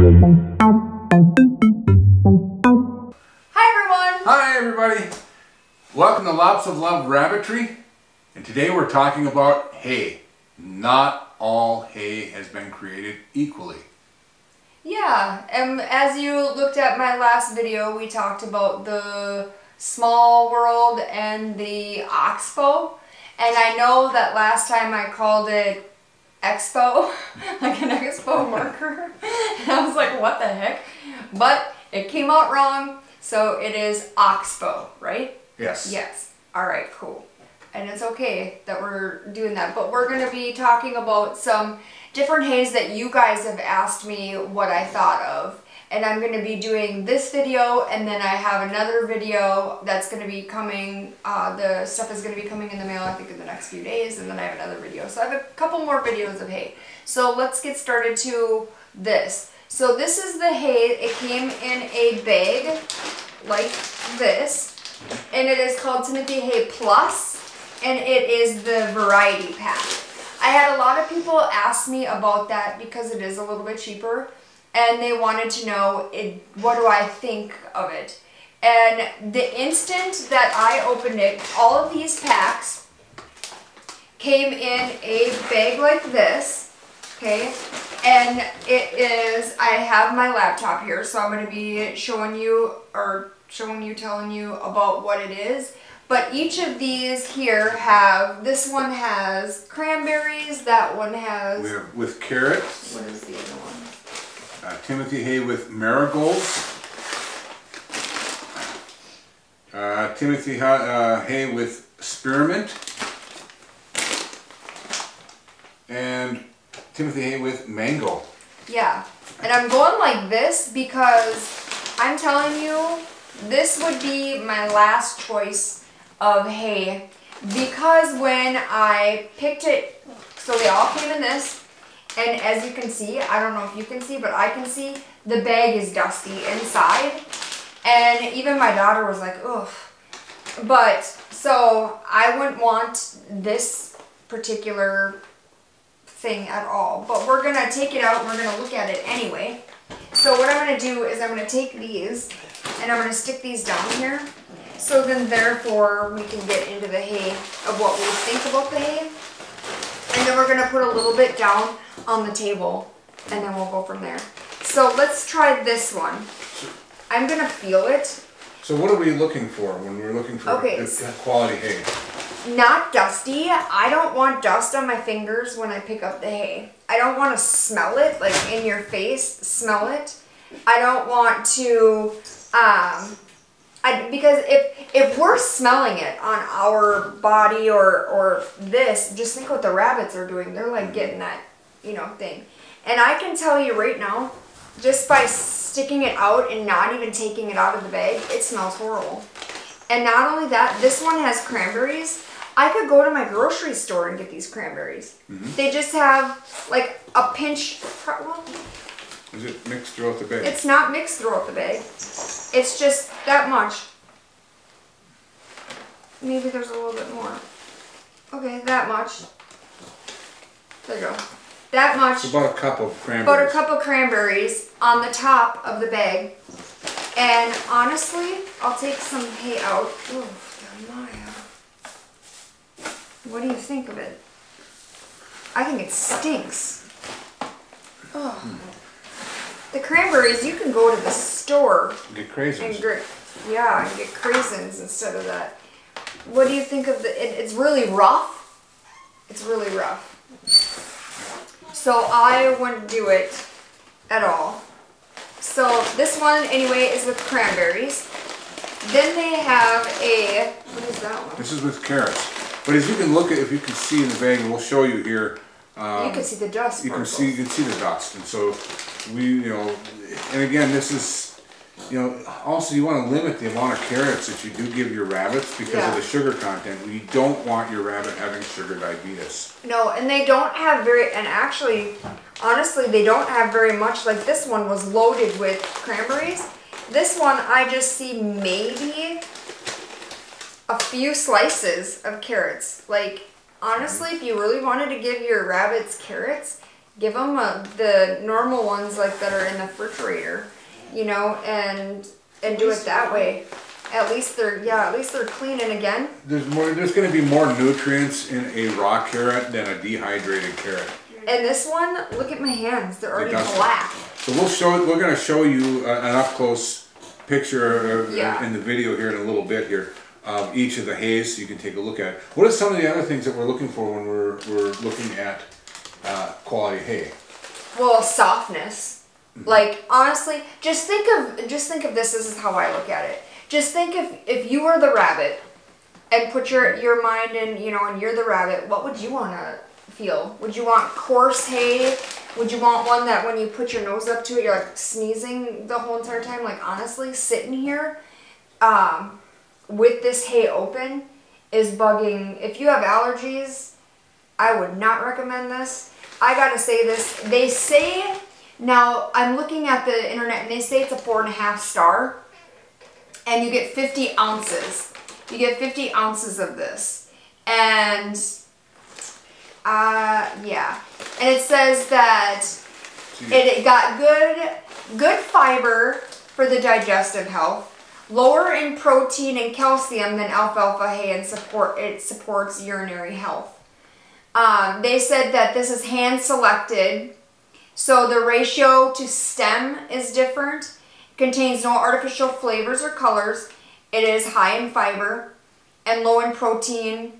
Hi everyone! Hi everybody! Welcome to Lops of Love Rabbitry. And today we're talking about hay. Not all hay has been created equally. Yeah, and as you looked at my last video, we talked about the small world and the oxbow. And I know that last time I called it expo, like an expo marker. and I was like, what the heck? But it came out wrong, so it is oxbow, right? Yes. Yes. All right, cool. And it's okay that we're doing that, but we're going to be talking about some different hays that you guys have asked me what I thought of. And I'm going to be doing this video, and then I have another video that's going to be coming, uh, the stuff is going to be coming in the mail, I think, in the next few days, and then I have another video. So I have a couple more videos of hay. So let's get started to this. So this is the hay. It came in a bag like this, and it is called Timothy Hay Plus, and it is the variety pack. I had a lot of people ask me about that because it is a little bit cheaper and they wanted to know it, what do I think of it. And the instant that I opened it, all of these packs came in a bag like this, okay? And it is, I have my laptop here, so I'm going to be showing you, or showing you, telling you about what it is. But each of these here have, this one has cranberries, that one has... We have with carrots. What is the other one? Uh, Timothy hay with marigolds. Uh, Timothy uh, hay with spearmint. And Timothy hay with mango. Yeah, and I'm going like this because I'm telling you, this would be my last choice of hay because when I picked it, so they all came in this, and as you can see, I don't know if you can see, but I can see the bag is dusty inside. And even my daughter was like, ugh. But, so I wouldn't want this particular thing at all. But we're going to take it out and we're going to look at it anyway. So what I'm going to do is I'm going to take these and I'm going to stick these down here. So then therefore we can get into the hay of what we think about the hay. And then we're going to put a little bit down on the table and then we'll go from there. So let's try this one. I'm going to feel it. So what are we looking for when we're looking for Okay. quality hay? Not dusty. I don't want dust on my fingers when I pick up the hay. I don't want to smell it, like in your face, smell it. I don't want to, um, I, because if if we're smelling it on our body or or this, just think what the rabbits are doing. They're like getting that, you know, thing. And I can tell you right now, just by sticking it out and not even taking it out of the bag, it smells horrible. And not only that, this one has cranberries. I could go to my grocery store and get these cranberries. Mm-hmm. They just have like a pinch. Well, Is it mixed throughout the bag? it's not mixed throughout the bag. It's just that much. Maybe there's a little bit more. Okay, that much. There you go. That much. About a cup of cranberries. About a cup of cranberries on the top of the bag. And honestly, I'll take some hay out. Ooh. What do you think of it? I think it stinks. Oh. The cranberries, you can go to the store Get crazy. and get, yeah, and get craisins instead of that. What do you think of the, it, it's really rough. It's really rough. So I wouldn't do it at all. So this one anyway is with cranberries. Then they have a, what is that one? This is with carrots. But as you can look at, if you can see in the bag, and we'll show you here, um, you can see the dust you can see you can see the dust. And so we, you know, and again, this is, you know, also you want to limit the amount of carrots that you do give your rabbits because Yeah. of the sugar content. You don't want your rabbit having sugar diabetes. No, and they don't have very, and actually, honestly, they don't have very much. Like this one was loaded with cranberries. This one, I just see maybe a few slices of carrots. Like, honestly, if you really wanted to give your rabbits carrots, give them a, the normal ones like that are in the refrigerator, you know, and and do it that way. At least they're yeah, at least they're clean. And again, There's more, there's gonna be more nutrients in a raw carrot than a dehydrated carrot. and this one, look at my hands. They're already black. So we'll show, we're gonna show you uh, an up-close picture uh, Yeah. in the video here in a little bit here of each of the hays, so you can take a look at. What are some of the other things that we're looking for when we're, we're looking at uh, quality hay? Well, softness. Like honestly, just think of just think of this. This is how I look at it. Just think if if you were the rabbit, and put your your mind in you know, and you're the rabbit. What would you want to feel? Would you want coarse hay? Would you want one that when you put your nose up to it, you're like sneezing the whole entire time? Like honestly, sitting here, um, with this hay open, is bugging. If you have allergies, I would not recommend this. I gotta say this. They say now I'm looking at the internet and they say it's a four and a half star, and you get 50 ounces. You get 50 ounces of this, and uh yeah, and it says that it, it got good good fiber for the digestive health lower in protein and calcium than alfalfa hay and support it supports urinary health. Um, they said that this is hand selected so the ratio to stem is different. It contains no artificial flavors or colors. It is high in fiber and low in protein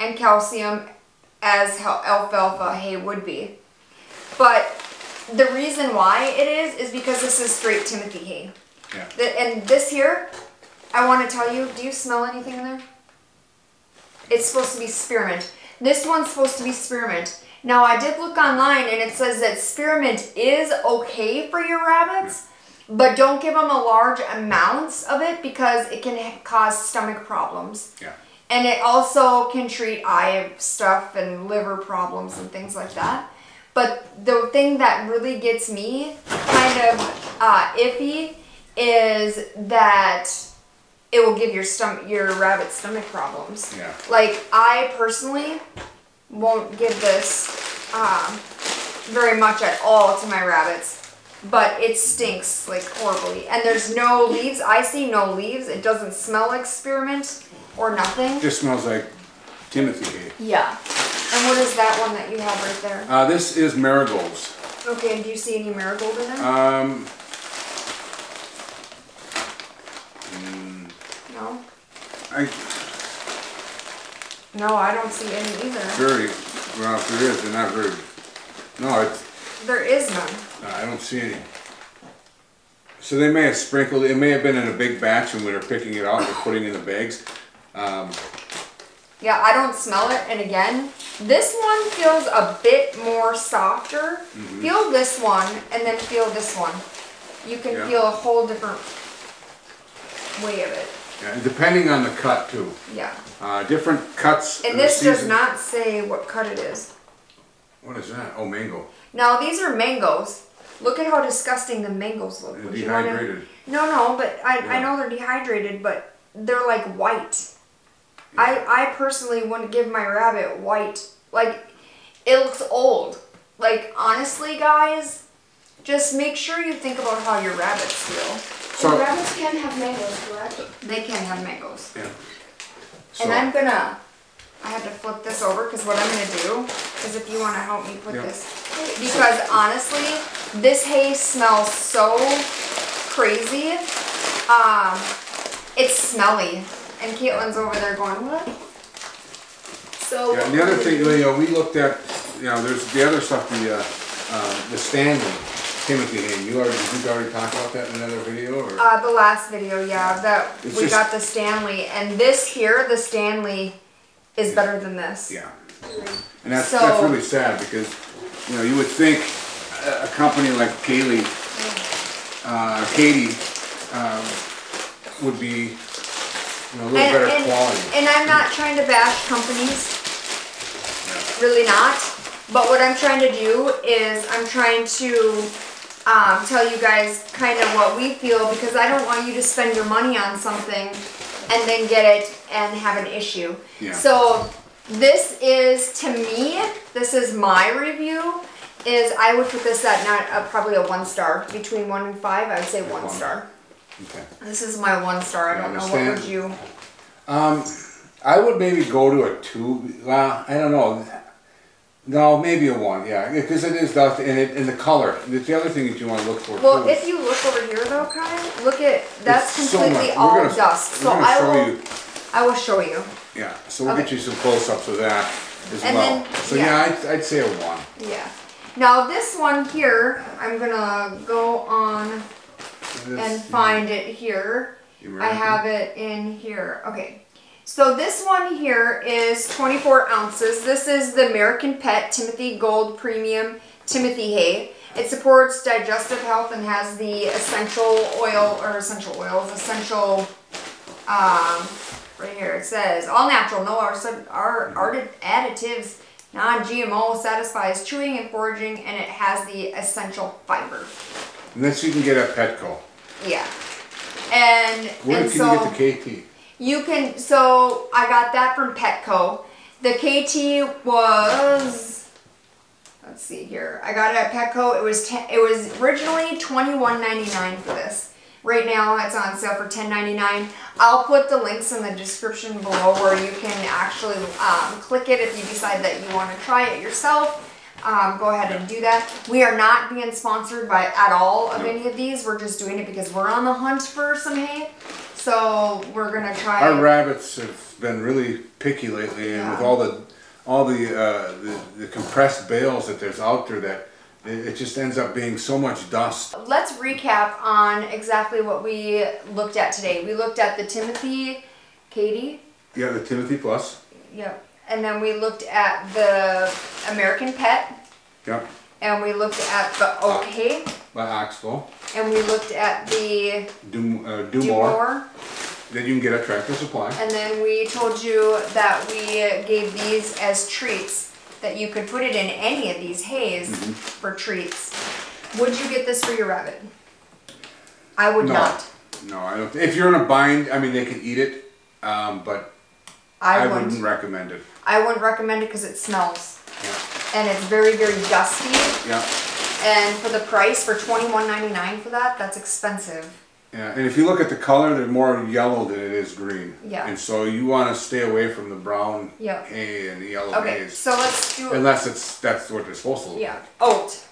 and calcium as alfalfa hay would be. But the reason why it is is because this is straight Timothy hay. Yeah. The, and this here, I want to tell you, do you smell anything in there? It's supposed to be spearmint. This one's supposed to be spearmint. Now I did look online and it says that spearmint is okay for your rabbits, but don't give them a large amounts of it because it can cause stomach problems. Yeah. And it also can treat eye stuff and liver problems and things like that. But the thing that really gets me kind of uh, iffy is that it will give your stomach, your rabbit stomach problems. Yeah. Like I personally won't give this um, very much at all to my rabbits, but it stinks like horribly. And there's no leaves. I see no leaves. It doesn't smell like spearmint or nothing. It Just smells like Timothy hay. Yeah. And what is that one that you have right there? Uh, this is marigolds. Okay, and do you see any marigold in there? Um, no? I No, I don't see any either. very well. If there is, they're not very. No, it's. There is none. No, I don't see any. So they may have sprinkled. It may have been in a big batch, and we were picking it out and putting it in the bags. Um, Yeah, I don't smell it. And again, this one feels a bit more softer. Mm-hmm. Feel this one and then feel this one. You can Yeah. feel a whole different way of it. Yeah, depending on the cut too. Yeah. Uh, different cuts. And this does not say what cut it is. What is that? Oh, mango. Now these are mangoes. Look at how disgusting the mangoes look. Would you wanna- dehydrated. No, no, but I, I know they're dehydrated, but they're like white. I, I personally wouldn't give my rabbit white. Like, it looks old. Like, honestly, guys, just make sure you think about how your rabbits feel. So And rabbits can have mangoes, correct? They can have mangoes. yeah. And I'm gonna, I have to flip this over because what I'm gonna do is if you wanna help me put Yeah. this. Because honestly, this hay smells so crazy. Um, it's smelly. And Caitlin's over there going, what? So. yeah, and the other thing, you know, we looked at, you know, there's the other stuff, the uh, uh, the Standlee Timothy name. You already, did you already talk about that in another video, or? Uh, the last video, yeah, that It's we just- got the Standlee, and this here, the Standlee, is better than this. Yeah. And that's, So- that's really sad because, you know, you would think a, a company like Kaylee, uh, Kaytee, um, would be, you know, a little And, better and, quality. and I'm not trying to bash companies, really not. But what I'm trying to do is I'm trying to um, tell you guys kind of what we feel because I don't want you to spend your money on something and then get it and have an issue. Yeah. So this is to me, this is my review, is I would put this at not uh, probably a one star between one and five. I would say one one. star. Okay. This is my one star. I I don't know what would you. Um, I would maybe go to a two. Well, I don't know. No, maybe a one. Yeah, because it is dust and it and the color. That's the other thing that you want to look for. Well, too. if you look over here though, Kai, look at that's It's completely we're all gonna- dust. So I will. you- I will show you. Yeah, so we'll get you some close-ups of that as And well. then- so yeah. yeah, I'd, I'd say a one. Yeah. Now this one here, I'm gonna go on This- and find it here. I have it in here. Okay. So this one here is 24 ounces. This is the American Pet Timothy Gold Premium Timothy Hay. It supports digestive health and has the essential oil or essential oils, essential um, right here it says all natural, no additives, non-GMO, satisfies chewing and foraging, and it has the essential fiber. And this you can get at Petco. Yeah. And Where and can so you get the Kaytee? You can so I got that from Petco. The Kaytee was let's see here. I got it at Petco. It was ten, it was originally twenty one ninety nine for this. Right now it's on sale for ten ninety nine. I'll put the links in the description below where you can actually um, click it if you decide that you want to try it yourself. Um, go ahead and do that. We are not being sponsored by at all of any of these. We're just doing it because we're on the hunt for some hay. So we're gonna try. Our rabbits have been really picky lately, and with all the all the, uh, the the compressed bales that there's out there, that it, it just ends up being so much dust. Let's recap on exactly what we looked at today. We looked at the Timothy, Kaytee, Yeah, the Timothy Plus. yep, and then we looked at the American Pet, Yep, and we looked at the OK. Hay, by Oxbow. and we looked at the Do uh, do, DuMOR. More, That you can get a Tractor Supply. and then we told you that we gave these as treats that you could put it in any of these hays Mm-hmm. for treats. Would you get this for your rabbit? I would No. not. No, I don't. If you're in a bind, I mean, they can eat it, um, but I, I, wouldn't. wouldn't recommend it. I wouldn't recommend it because it smells and it's very very dusty. yeah, And for the price for twenty one ninety nine for that, that's expensive. yeah. And if you look at the color, they're more yellow than it is green. Yeah. And so you want to stay away from the brown Yeah. hay and the yellow Okay, so let's do unless it's that's what they're supposed to look. yeah oat.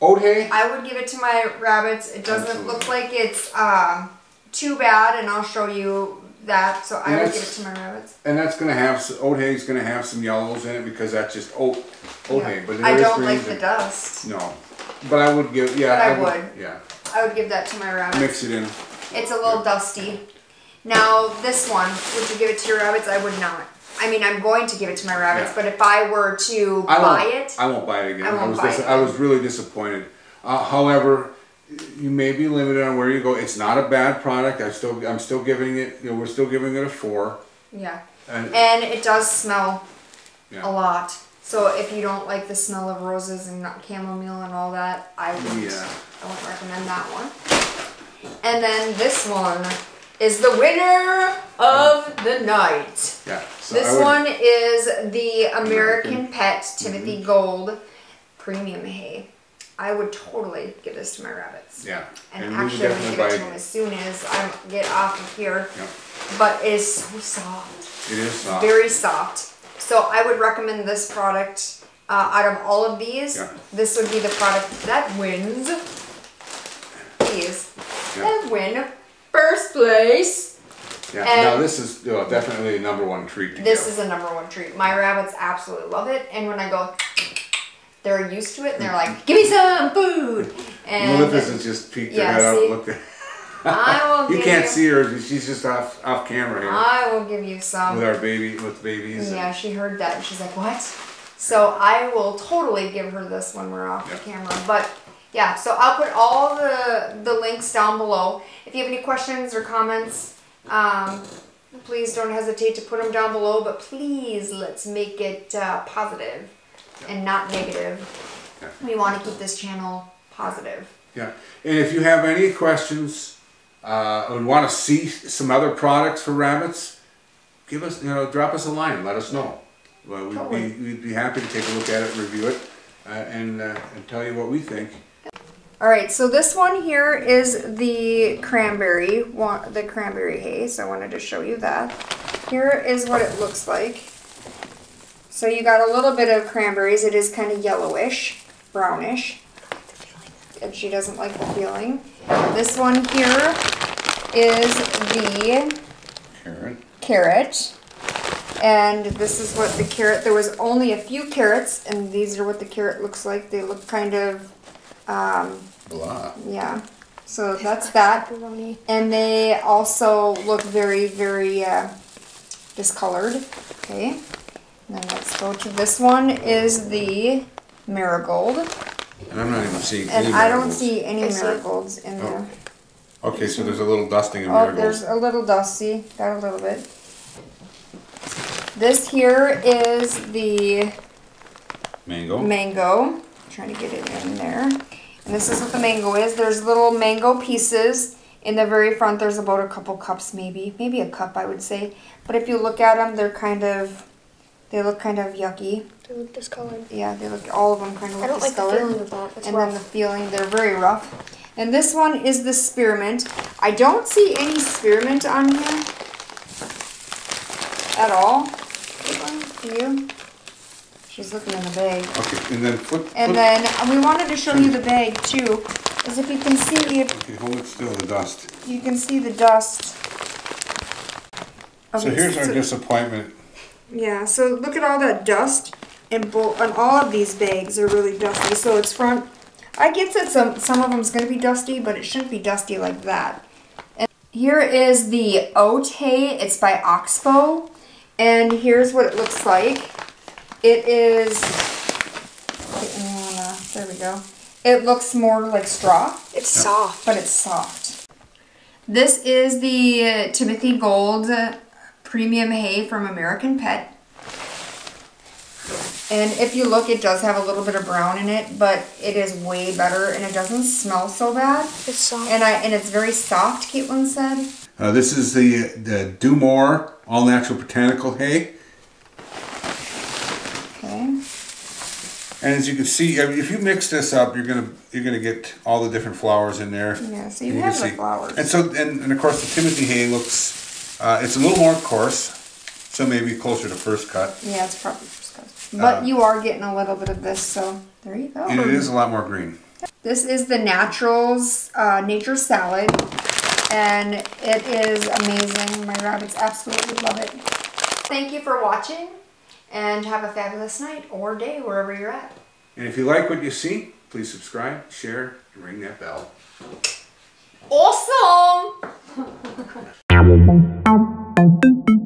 Oat hay. I would give it to my rabbits. It doesn't Absolutely. look like it's um, too bad, and I'll show you that. So I would give it that's- to my rabbits. And that's gonna have s- oat hay's gonna have some yellows in it because that's just oat oat hay. But I is don't like greens the in- dust. No, but I would give yeah. But I would. Yeah, I would give that to my rabbits. mix it in. It's a little dusty. Now this one, would you give it to your rabbits? I would not. I mean, I'm going to give it to my rabbits, Yeah. but if I were to I buy won't, it, I won't buy it again. I I, won't was buy dis- it I was really disappointed. Uh, however, you may be limited on where you go. It's not a bad product. I still I'm still giving it. You know, we're still giving it a four. yeah. And And it does smell Yeah. a lot. So if you don't like the smell of roses and not chamomile and all that, I wouldn't. Yeah. I wouldn't recommend that one. And then this one is the winner of the night. yeah. So This would- one is the American, American. Pet Timothy mm-hmm. Gold Premium Hay. I would totally give this to my rabbits. Yeah. And, would actually, I'm gonna give it to them as soon as I get off of here. Yeah. But it is so soft, It is soft. very soft. So I would recommend this product. Uh, out of all of these, Yeah. this would be the product that wins. These Yeah. that win first place. Yeah. and- now this is definitely a number one treat. This give. is a number one treat. My rabbits absolutely love it, and when I go, they're used to it, and they're like, "Give me some food." And Melissa's just peeked Yeah, her head see? out. Looked at. I will You can't you- see her. She's just off off camera here I will give you some. with our baby with babies. Yeah, she heard that and she's like, "What?" So I will totally give her this when we're off the camera. But yeah, so I'll put all the the links down below. If you have any questions or comments, um, please don't hesitate to put them down below. But please, let's make it uh, positive and not negative. Yeah. We want to keep this channel positive. Yeah, and if you have any questions uh, and want to see some other products for rabbits, give us, you know, drop us a line. Let us know. Well, we'd Totally. be we'd be happy to take a look at it, review it, uh, and, uh, and tell you what we think. All right, so this one here is the cranberry, the cranberry haze. I wanted to show you that. Here is what it looks like. So you got a little bit of cranberries. It is kind of yellowish, brownish. And she doesn't like the feeling. This one here is the Karen? carrot. And this is what the carrot, there was only a few carrots, and these are what the carrot looks like. They look kind of, um, Blah. yeah. So that's that. And they also look very, very uh, discolored. Okay. And then let's go to this one is the marigold. And I'm not even seeing any And I don't marigolds. see any I see. marigolds in oh. there. Okay, so there's a little dusting of Oh, marigolds. there's a little dusty. Got a little bit. This here is the Mango. mango. Trying to get it in there. And this is what the mango is. There's little mango pieces in the very front. There's about a couple cups, maybe, maybe a cup, I would say. But if you look at them, they're kind of, they look kind of yucky. They look discolored. Yeah, they look. All of them kind of I look don't like the discolored. feeling of that. It's and then the feeling, they're very rough. And this one is the spearmint. I don't see any spearmint on here at all. Do you? She's looking in the bag. Okay, and then flip. And flip- then we wanted to show you the bag too, as if you can see, Okay, hold it still, the dust. you can see the dust. So Okay, here's our disappointment. Yeah, so look at all that dust, and all of these bags are really dusty. So it's front. I get that some some of them's gonna be dusty, but it shouldn't be dusty like that. And here is the hay. It's by Oxbow, and here's what it looks like. It is. uh, There we go. It looks more like straw It's soft. but it's soft. This is the Timothy Gold Premium Hay from American Pet. And if you look, it does have a little bit of brown in it, but it is way better and it doesn't smell so bad. It's soft. And I and it's very soft, Caitlin said. Uh, this is the, the DuMOR All Natural Botanical Hay. Okay. And as you can see, if you mix this up, you're gonna you're gonna get all the different flowers in there. Yeah, so you And have the see- flowers. And so, and, and of course, the Timothy hay looks, uh, it's a little more coarse, so maybe closer to first cut. Yeah, it's probably first cut. But Uh, you are getting a little bit of this, so there you go. And it is a lot more green. This is the Naturals uh, Nature Salad, and it is amazing. My rabbits absolutely love it. Thank you for watching, and have a fabulous night or day wherever you're at. And if you like what you see, please subscribe, share, and ring that bell. Awesome!